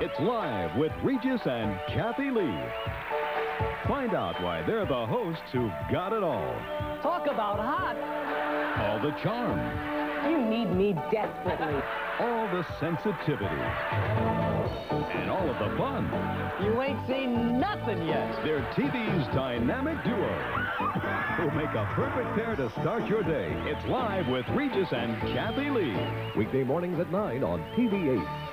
It's live with Regis and Kathie Lee. Find out why they're the hosts who've got it all. Talk about hot. All the charm, You need me desperately. all the sensitivity, and all of the fun. You ain't seen nothing yet. They're TV's dynamic duo who make a perfect pair to start your day. It's live with Regis and Kathie Lee. Weekday mornings at 9 on TV 8.